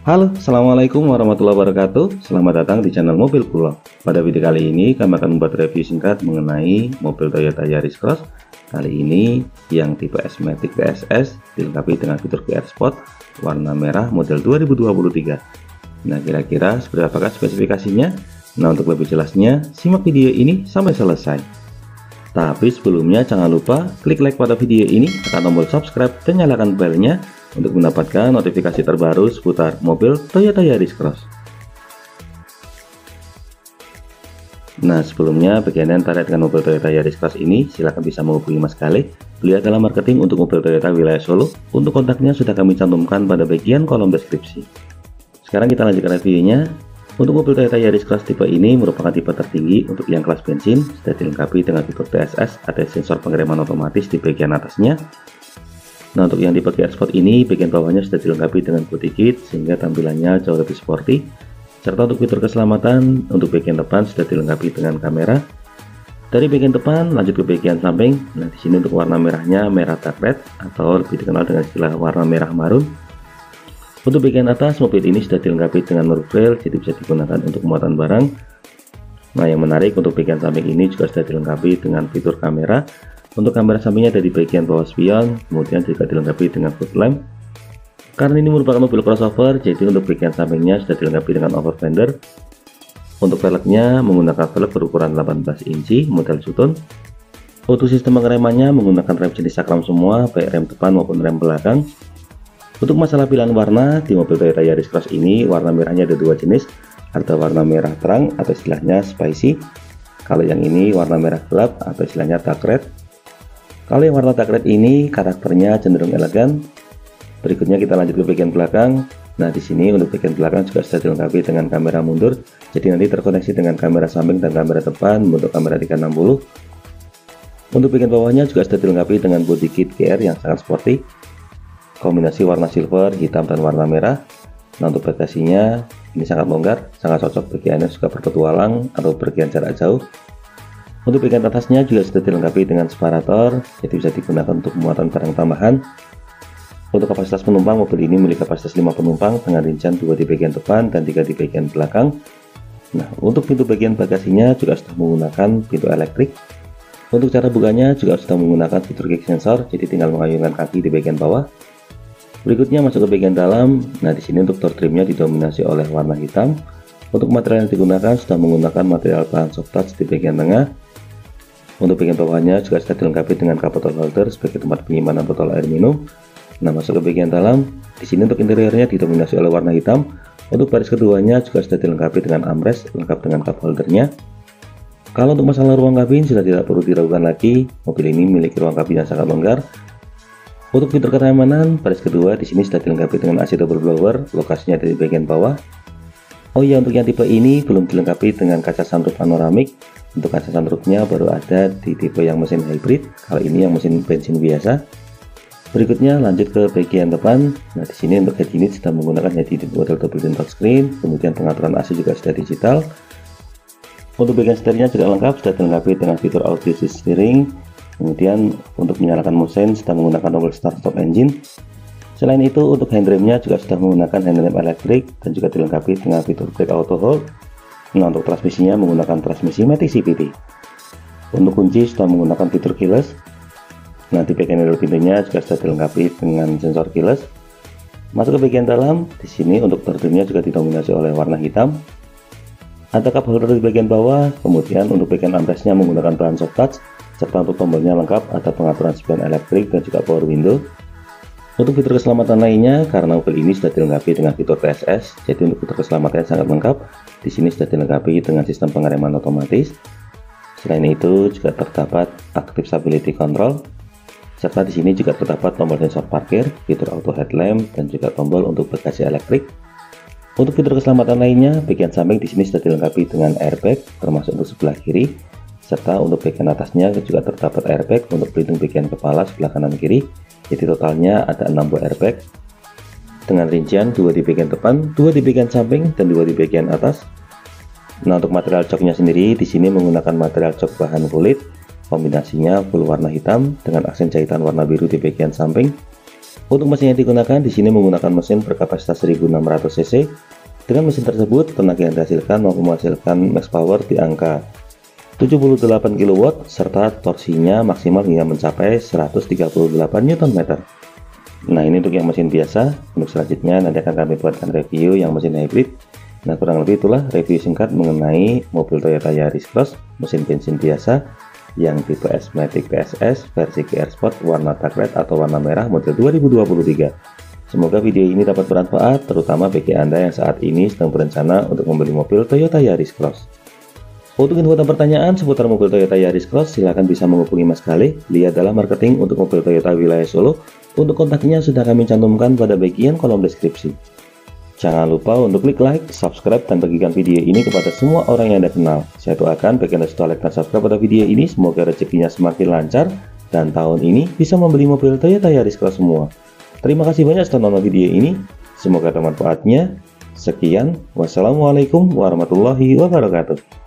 Halo, Assalamualaikum warahmatillahi wabarakatuh. Selamat datang di channel Mobil Pulau. Pada video kali ini kami akan membuat review singkat mengenai mobil Toyota Yaris Cross. Kali ini yang tipe S-Matic TSS dilengkapi dengan fitur QR Spot warna merah model 2023 Nah kira-kira seperti apakah spesifikasinya? Nah untuk lebih jelasnya, simak video ini sampai selesai. Tapi sebelumnya jangan lupa klik like pada video ini, tekan tombol subscribe dan nyalakan belnya untuk mendapatkan notifikasi terbaru seputar mobil Toyota Yaris Cross. Nah sebelumnya bagian yang terkait dengan mobil Toyota Yaris Cross ini silahkan bisa menghubungi Mas Kale Beliau adalah marketing untuk mobil Toyota wilayah Solo. Untuk kontaknya sudah kami cantumkan pada bagian kolom deskripsi. Sekarang kita lanjutkan reviewnya. Untuk mobil Toyota Yaris Cross tipe ini merupakan tipe tertinggi untuk yang kelas bensin Sudah dilengkapi dengan fitur TSS ada sensor pengereman otomatis di bagian atasnya Nah untuk yang tipe gear sport ini bagian bawahnya sudah dilengkapi dengan body kit sehingga tampilannya jauh lebih sporty. Serta untuk fitur keselamatan untuk bagian depan sudah dilengkapi dengan kamera. Dari bagian depan lanjut ke bagian samping. Nah di sini untuk warna merahnya merah dark atau lebih dikenal dengan istilah warna merah marun. Untuk bagian atas mobil ini sudah dilengkapi dengan roof rail jadi bisa digunakan untuk muatan barang. Nah yang menarik untuk bagian samping ini juga sudah dilengkapi dengan fitur kamera untuk kamera sampingnya ada di bagian bawah spion, kemudian juga dilengkapi dengan foot lamp. Karena ini merupakan mobil crossover, jadi untuk bagian sampingnya sudah dilengkapi dengan over fender. Untuk velgnya menggunakan velg berukuran 18 inci model Sutton. Untuk sistem pengeremannya menggunakan rem jenis sakram semua, baik rem depan maupun rem belakang. Untuk masalah pilihan warna, di mobil Toyota Yaris Cross ini warna merahnya ada dua jenis, ada warna merah terang atau istilahnya spicy. Kalau yang ini warna merah gelap atau istilahnya dark red. Kalau yang warna dark red ini karakternya cenderung elegan. Berikutnya kita lanjut ke bagian belakang. Nah, di sini untuk bagian belakang juga sudah dilengkapi dengan kamera mundur. Jadi nanti terkoneksi dengan kamera samping dan kamera depan untuk kamera 360. Untuk bagian bawahnya juga sudah dilengkapi dengan body kit GR yang sangat sporty. Kombinasi warna silver, hitam, dan warna merah. Nah, untuk bagasinya ini sangat longgar, sangat cocok bagi Anda suka berpetualang atau pergian jarak jauh. Untuk bagian atasnya juga sudah dilengkapi dengan separator, jadi bisa digunakan untuk muatan barang tambahan. Untuk kapasitas penumpang, mobil ini memiliki kapasitas 5 penumpang dengan rincian 2 di bagian depan dan 3 di bagian belakang. Nah, untuk pintu bagian bagasinya juga sudah menggunakan pintu elektrik. Untuk cara bukanya juga sudah menggunakan fitur kick sensor, jadi tinggal mengayunkan kaki di bagian bawah. Berikutnya masuk ke bagian dalam. Nah, di sini untuk door trimnya didominasi oleh warna hitam. Untuk material yang digunakan sudah menggunakan material bahan soft touch di bagian tengah untuk bagian bawahnya juga sudah dilengkapi dengan cup holder sebagai tempat penyimpanan botol air minum. Nah, masuk ke bagian dalam. Di sini untuk interiornya didominasi oleh warna hitam. Untuk baris keduanya juga sudah dilengkapi dengan armrest lengkap dengan cup holdernya. Kalau untuk masalah ruang kabin sudah tidak perlu diragukan lagi. Mobil ini memiliki ruang kabin yang sangat longgar. Untuk fitur kenyamanan, baris kedua di sini sudah dilengkapi dengan AC double blower, lokasinya di bagian bawah. Oh iya, untuk yang tipe ini belum dilengkapi dengan kaca sunroof panoramik, untuk kaca sunroofnya baru ada di tipe yang mesin hybrid, kali ini yang mesin bensin biasa. Berikutnya lanjut ke bagian depan. Nah di sini untuk head unit sudah menggunakan head unit model double tint touchscreen, kemudian pengaturan AC juga sudah digital. Untuk bagian setirnya juga lengkap, sudah dilengkapi dengan fitur audio steering. Kemudian untuk menyalakan mesin sudah menggunakan tombol start stop engine. Selain itu untuk handremnya juga sudah menggunakan handrem elektrik dan juga dilengkapi dengan fitur brake auto hold Nah untuk transmisinya menggunakan transmisi Matic CVT. Untuk kunci sudah menggunakan fitur keyless. Nah di bagian middle pintunya juga sudah dilengkapi dengan sensor keyless. Masuk ke bagian dalam, di sini untuk terdirinya juga didominasi oleh warna hitam. Ada cup holder di bagian bawah, kemudian untuk bagian armrestnya menggunakan bahan soft touch, serta untuk tombolnya lengkap ada pengaturan spion elektrik dan juga power window. Untuk fitur keselamatan lainnya, karena mobil ini sudah dilengkapi dengan fitur TSS, jadi untuk fitur keselamatan sangat lengkap. Di sini sudah dilengkapi dengan sistem pengereman otomatis. Selain itu, juga terdapat Active Stability Control, serta di sini juga terdapat tombol sensor parkir, fitur auto headlamp, dan juga tombol untuk bagasi elektrik. Untuk fitur keselamatan lainnya, bagian samping di sini sudah dilengkapi dengan airbag, termasuk untuk sebelah kiri, serta untuk bagian atasnya juga terdapat airbag untuk pelindung bagian kepala sebelah kanan kiri jadi totalnya ada 6 buah airbag dengan rincian dua di bagian depan, dua di bagian samping, dan dua di bagian atas. Nah untuk material joknya sendiri di sini menggunakan material jok bahan kulit, kombinasinya full warna hitam dengan aksen jahitan warna biru di bagian samping. Untuk mesin yang digunakan di sini menggunakan mesin berkapasitas 1600 cc. Dengan mesin tersebut, tenaga yang dihasilkan mampu menghasilkan max power di angka 78 kW serta torsinya maksimal hingga mencapai 138 Nm. Nah ini untuk yang mesin biasa, untuk selanjutnya nanti akan kami buatkan review yang mesin hybrid. Nah kurang lebih itulah review singkat mengenai mobil Toyota Yaris Cross mesin bensin biasa yang tipe S-Matic PSS versi GR Sport warna dark red atau warna merah model 2023. Semoga video ini dapat bermanfaat terutama bagi Anda yang saat ini sedang berencana untuk membeli mobil Toyota Yaris Cross. Untuk info dan pertanyaan seputar mobil Toyota Yaris Cross, silahkan bisa menghubungi Mas Kale. Lihat dalam marketing untuk mobil Toyota wilayah Solo. Untuk kontaknya sudah kami cantumkan pada bagian kolom deskripsi. Jangan lupa untuk klik like, subscribe, dan bagikan video ini kepada semua orang yang Anda kenal. Saya doakan bagian Anda like dan subscribe pada video ini, semoga rezekinya semakin lancar, dan tahun ini bisa membeli mobil Toyota Yaris Cross semua. Terima kasih banyak sudah nonton video ini, semoga bermanfaatnya. Sekian, wassalamualaikum warahmatullahi wabarakatuh.